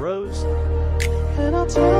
Rose. And I'll tell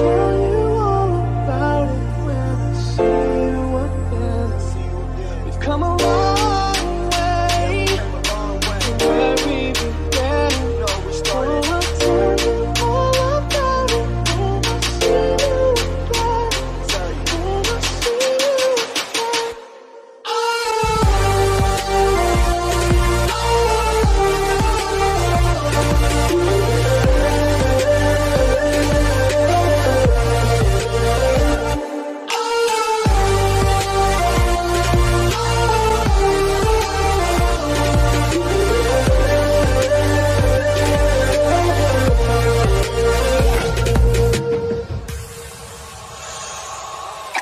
Tell